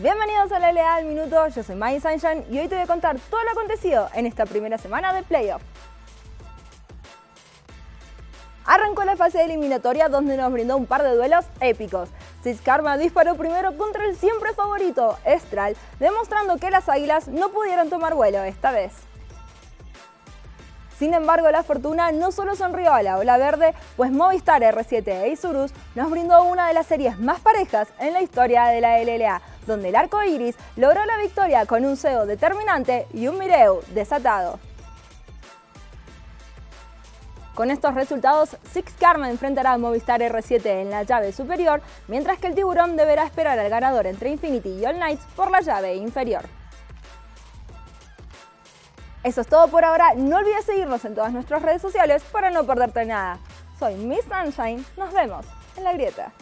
Bienvenidos a la LA al Minuto, yo soy Mai Sunshine y hoy te voy a contar todo lo acontecido en esta primera semana de playoff. Arrancó la fase eliminatoria donde nos brindó un par de duelos épicos. Sis Karma disparó primero contra el siempre favorito, Estral, demostrando que las águilas no pudieron tomar vuelo esta vez. Sin embargo, la fortuna no solo sonrió a la ola verde, pues Movistar R7 e Isurus nos brindó una de las series más parejas en la historia de la LLA, donde el arco iris logró la victoria con un CEO determinante y un Mireu desatado. Con estos resultados, Six Karma enfrentará a Movistar R7 en la llave superior, mientras que el tiburón deberá esperar al ganador entre Infinity y All Knights por la llave inferior. Eso es todo por ahora, no olvides seguirnos en todas nuestras redes sociales para no perderte nada. Soy Miss Sunshine, nos vemos en la grieta.